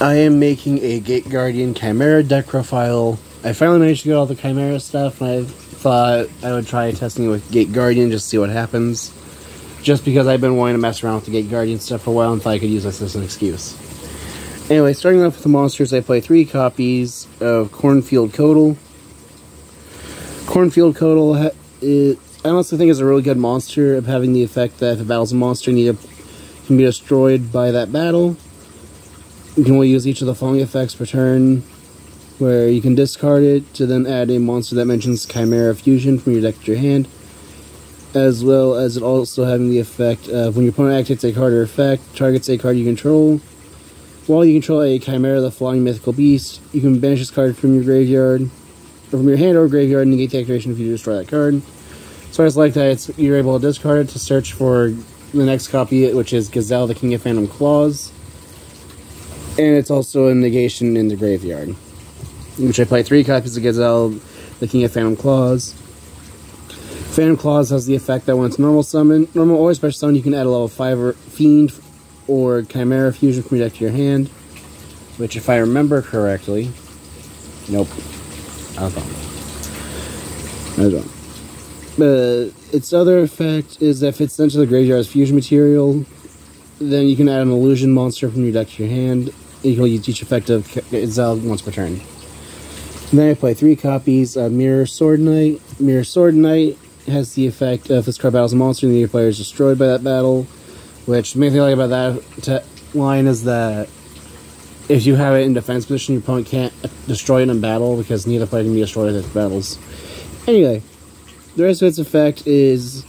I am making a Gate Guardian Chimera deck profile. I finally managed to get all the Chimera stuff, and I thought I would try testing it with Gate Guardian just to see what happens. Just because I've been wanting to mess around with the Gate Guardian stuff for a while and thought I could use this as an excuse. Anyway, starting off with the monsters, I play three copies of Cornfield Coatl. Cornfield Coatl, it, I honestly think is a really good monster of having the effect that if it battles a monster, need can be destroyed by that battle. You can only use each of the following effects per turn, where you can discard it to then add a monster that mentions Chimera Fusion from your deck to your hand, as well as it also having the effect of when your opponent activates a card or effect, targets a card you control. While you control a Chimera, the Flying Mythical Beast, you can banish this card from your graveyard, or from your hand or graveyard, and negate the activation if you destroy that card. So I just like that it's, you're able to discard it to search for the next copy, which is Gazelle, the King of Phantom Claws. And it's also a negation in the graveyard. Which I play three copies of Gazelle, the King of Phantom Claws. Phantom Claws has the effect that when it's normal summon, normal or special summon, you can add a level 5 or Fiend or Chimera Fusion from your deck to your hand. Which, if I remember correctly, nope. I don't. I don't. But its other effect is that if it's sent to the graveyard as fusion material, then you can add an illusion monster from your deck to your hand. Can use each effect of Gazelle once per turn. And then I play three copies of Mirror Sword Knight. Mirror Sword Knight has the effect of this card battles a monster and the player is destroyed by that battle. Which the main thing I like about that line is that if you have it in defense position, your opponent can't destroy it in battle because neither player can be destroyed in battles. Anyway, the rest of its effect is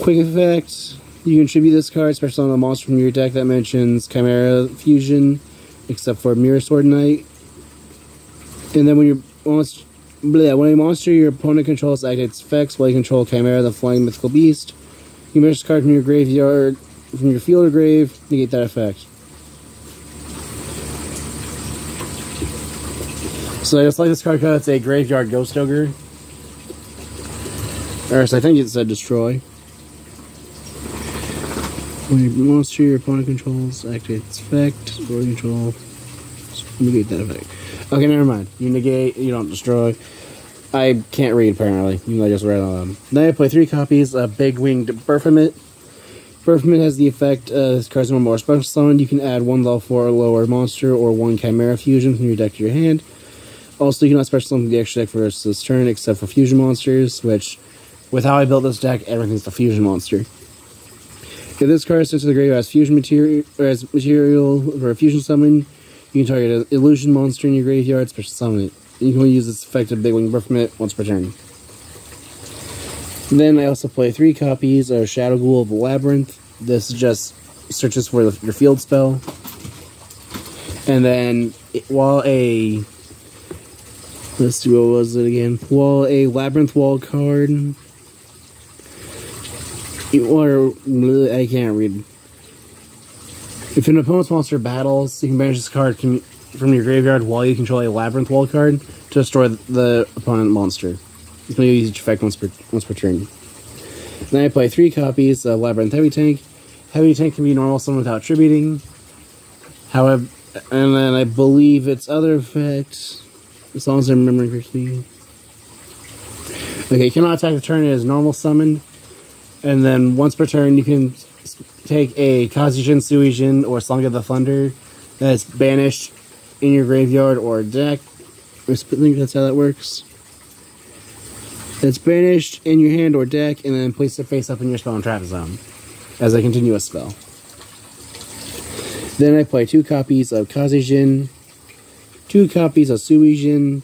quick effect. You can tribute this card, especially on a monster from your deck that mentions Chimera Fusion, except for Mirror Sword Knight. And then when you monster, when a monster your opponent controls activates effects while you control Chimera, the Flying Mythical Beast, you banish this card from your graveyard, from your field or grave, negate that effect. So I just like this card because it's a graveyard ghost ogre. Or so I think it said destroy. When monster your opponent controls activates effect, or control negate that effect. Okay, never mind. You negate, you don't destroy. I can't read apparently. You know, I just read on them. Then I play three copies of Big Winged Baphomet. Baphomet has the effect uh, this card's one more special summon. You can add one level 4 or lower monster or one Chimera Fusion from your deck to your hand. Also, you cannot special summon the extra deck for this turn except for fusion monsters, which with how I built this deck, everything's the fusion monster. If this card sits to the graveyard as fusion material or as material for a fusion summon, you can target an illusion monster in your graveyard, special summon it. You can only use this effective Big Wing Baphomet once per turn. Then I also play three copies of Shadow Ghoul of the Labyrinth. This just searches for the, your field spell. And then it, while a let's see what was it again? While a Labyrinth Wall card or I can't read. If an opponent's monster battles, you can banish this card from your graveyard while you control a Labyrinth Wall card to destroy the opponent monster. You can use each effect once per, once per turn. Then I play three copies of Labyrinth Heavy Tank. Heavy Tank can be normal summon without tributing. However, and then I believe its other effect, as long as I'm remembering correctly. Okay, cannot attack the turn as normal summoned. And then once per turn, you can take a Kazejin, Suijin, or Sanga of the Thunder that's banished in your graveyard or deck. I think that's how that works. It's banished in your hand or deck, and then place it face up in your spell and trap zone as a continuous spell. Then I play two copies of Kazejin, two copies of Suijin,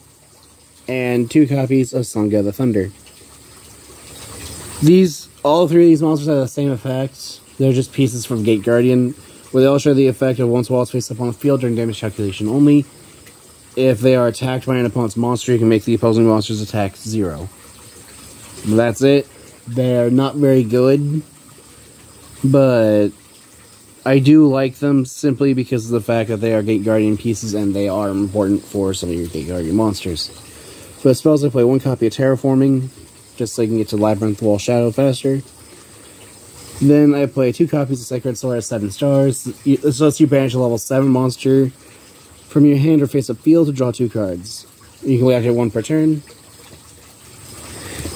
and two copies of Sanga of the Thunder. These all three of these monsters have the same effect. They're just pieces from Gate Guardian, where they all share the effect of once walls face up on the field during damage calculation only. If they are attacked by an opponent's monster, you can make the opposing monster's attack zero. That's it. They're not very good, but I do like them simply because of the fact that they are Gate Guardian pieces and they are important for some of your Gate Guardian monsters. For spells, I play one copy of Terraforming, just so I can get to Labyrinth Wall Shadow faster. Then I play two copies of Sacred Sword at 7 stars. This lets you banish a level 7 monster from your hand or face up field to draw two cards. You can activate one per turn.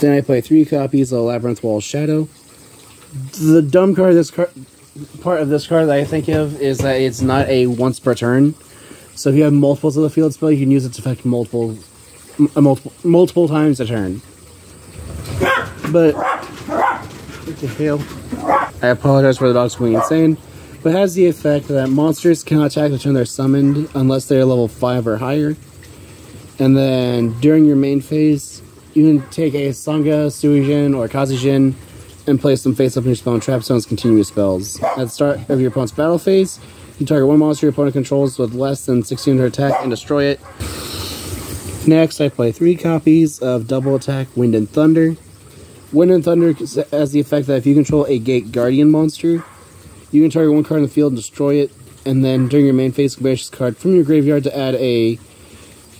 Then I play three copies of Labyrinth Wall Shadow. The dumb card this card part of this card that I think of is that it's not a once per turn. So if you have multiples of the field spell, you can use its effect multiple, multiple, multiple times a turn. But fail. I apologize for the dogs going insane, but has the effect that monsters cannot attack the turn they're summoned unless they're level 5 or higher. And then during your main phase, you can take a Sanga, Suijin, or Kazejin and place them face up in your spell and trap zones continuous spells. At the start of your opponent's battle phase, you target one monster your opponent controls with less than 16 attack and destroy it. Next, I play three copies of Double Attack Wind and Thunder. Wind and Thunder has the effect that if you control a Gate Guardian monster, you can target one card in the field and destroy it, and then during your main phase, banish this card from your graveyard to add a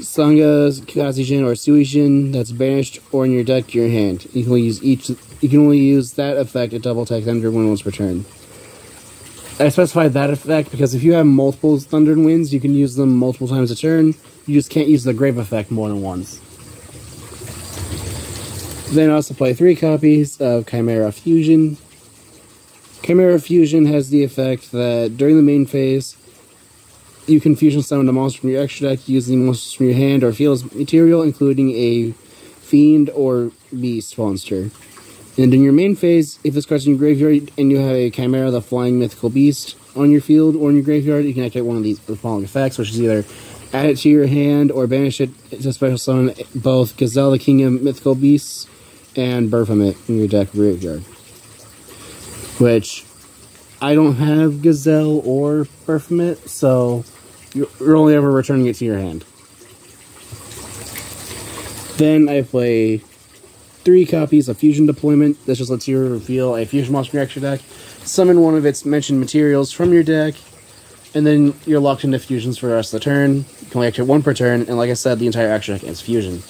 Sanga, Kazejin, or Suijin that's banished or in your deck to your hand. You can only use each. You can only use that effect at double attack thunder when once per turn. I specified that effect because if you have multiple thunder and winds, you can use them multiple times a turn. You just can't use the grave effect more than once. Then also play three copies of Chimera Fusion. Chimera Fusion has the effect that during the main phase, you can fusion summon a monster from your extra deck using monsters from your hand or field as material, including a fiend or beast monster. And in your main phase, if this card's in your graveyard and you have a Chimera, the flying mythical beast, on your field or in your graveyard, you can activate one of these the following effects, which is either add it to your hand or banish it to special summon both Gazelle, the King of Mythical Beasts, and Baphomet in your deck graveyard. Which I don't have Gazelle or Baphomet, so you're only ever returning it to your hand. Then I play three copies of Fusion Deployment. This just lets you reveal a Fusion monster in your extra deck, summon one of its mentioned materials from your deck, and then you're locked into fusions for the rest of the turn. You can only activate one per turn, and like I said, the entire extra deck is fusion.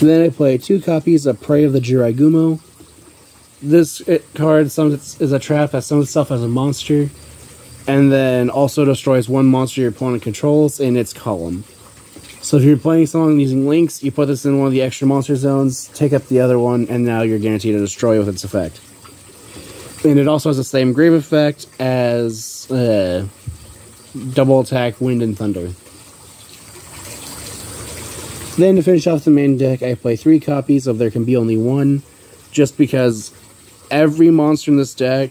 Then I play two copies of Prey of the Jiraigumo. This card sums is a trap that summons itself as a monster, and then also destroys one monster your opponent controls in its column. So if you're playing someone using links, you put this in one of the extra monster zones, take up the other one, and now you're guaranteed to destroy with its effect. And it also has the same grave effect as uh, double attack, wind and thunder. Then to finish off the main deck, I play three copies of There Can Be Only One, just because every monster in this deck,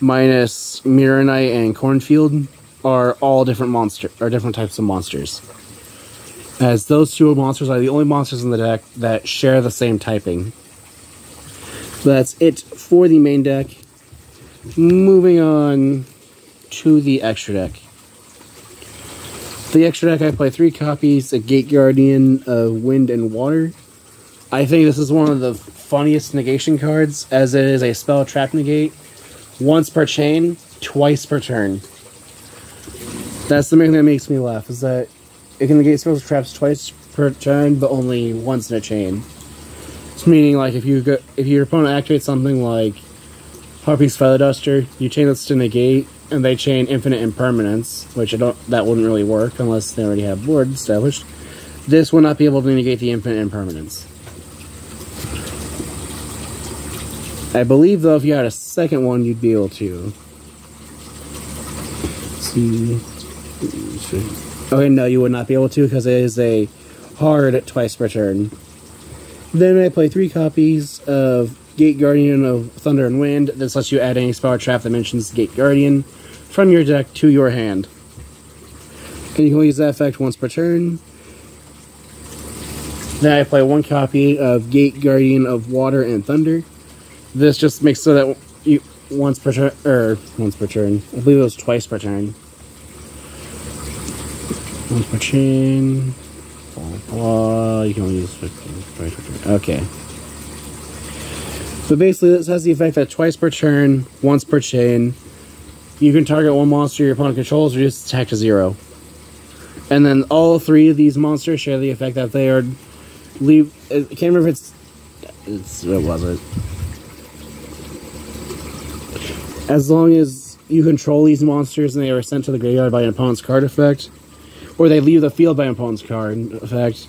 minus Mirror Knight and Cornfield, are all different monster are different types of monsters. As those two monsters are the only monsters in the deck that share the same typing. That's it for the main deck. Moving on to the extra deck. The extra deck, I play three copies, a Gate Guardian of Wind and Water. I think this is one of the funniest negation cards, as it is a spell trap negate. Once per chain, twice per turn. That's the main thing that makes me laugh, is that it can negate spells traps twice per turn, but only once in a chain. It's meaning, like, if you go, if your opponent activates something like Harpy's Feather Duster, you chain this to negate, and they chain infinite impermanence, which I don't that wouldn't really work unless they already have board established. This will not be able to negate the infinite impermanence. I believe though if you had a second one you'd be able to. see. Okay, no, you would not be able to because it is a hard twice per turn. Then I play three copies of Gate Guardian of Thunder and Wind. This lets you add any spell or trap that mentions Gate Guardian from your deck to your hand. And you can only use that effect once per turn. Then I play one copy of Gate Guardian of Water and Thunder. This just makes so that you once per turn, or once per turn. I believe it was twice per turn. Once per turn. Blah, blah. You can only use twice per turn. Okay. So basically, this has the effect that twice per turn, once per chain, you can target one monster your opponent controls, reduce attack to zero. And then all three of these monsters share the effect that they are leave. I can't remember if it's. it's what was it? As long as you control these monsters and they are sent to the graveyard by an opponent's card effect, or they leave the field by an opponent's card effect,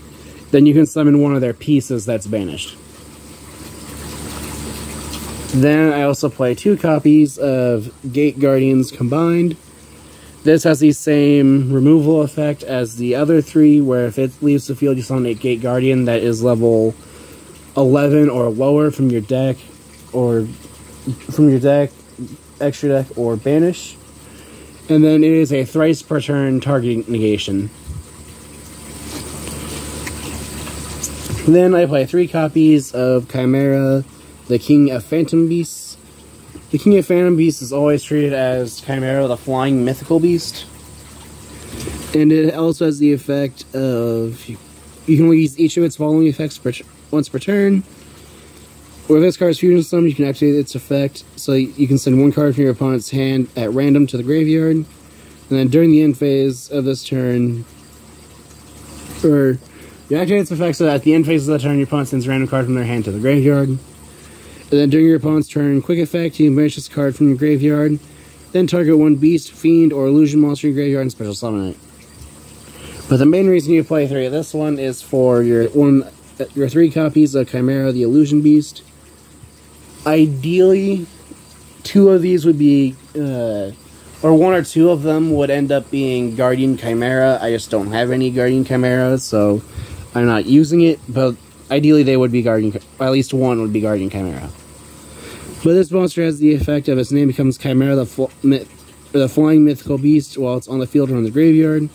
then you can summon one of their pieces that's banished. Then I also play two copies of Gate Guardians combined. This has the same removal effect as the other three, where if it leaves the field, you summon a Gate Guardian that is level 11 or lower from your deck, or from your deck, extra deck, or banish. And then it is a thrice per turn target negation. Then I play three copies of Chimera, the King of Phantom Beasts. The King of Phantom Beasts is always treated as Chimera, the flying mythical beast. And it also has the effect of you, can only use each of its following effects per, once per turn. Or if this card's fusion summoned, you can activate its effect. So you can send one card from your opponent's hand at random to the graveyard. And then during the end phase of this turn, or you activate its effect so that at the end phase of the turn, your opponent sends a random card from their hand to the graveyard. Then during your opponent's turn, quick effect, you can banish this card from your graveyard. Then target one beast, fiend, or illusion monster in your graveyard and special summon it. But the main reason you play three of this one is for your one, your three copies of Chimera, the Illusion Beast. Ideally, two of these would be, uh, or one or two of them would end up being Guardian Chimera. I just don't have any Guardian Chimera, so I'm not using it. But ideally, they would be Guardian. At least one would be Guardian Chimera. But this monster has the effect of its name becomes Chimera, the, fl- the flying mythical beast, while it's on the field or in the graveyard.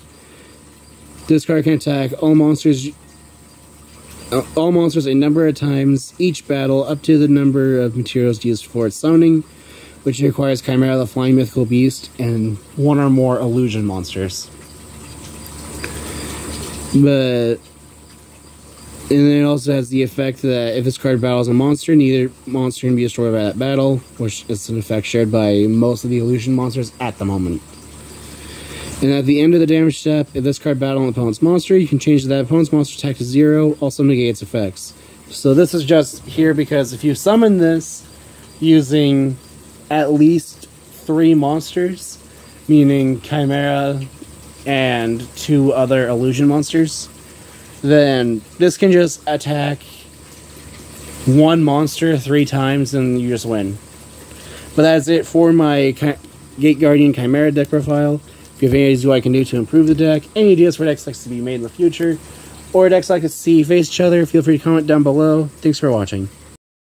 This card can attack all monsters uh, all monsters a number of times each battle up to the number of materials used for its summoning, which requires Chimera the Flying Mythical Beast and one or more illusion monsters. But and then it also has the effect that if this card battles a monster, neither monster can be destroyed by that battle, which is an effect shared by most of the illusion monsters at the moment. And at the end of the damage step, if this card battles an opponent's monster, you can change that opponent's monster attack to zero, also negate its effects. So this is just here because if you summon this using at least three monsters, meaning Chimera and two other illusion monsters, then this can just attack one monster three times and you just win. But that's it for my Gate Guardian Chimera deck profile. If you have any ideas what I can do to improve the deck, any ideas for decks like to be made in the future, or decks like to see face each other, feel free to comment down below. Thanks for watching.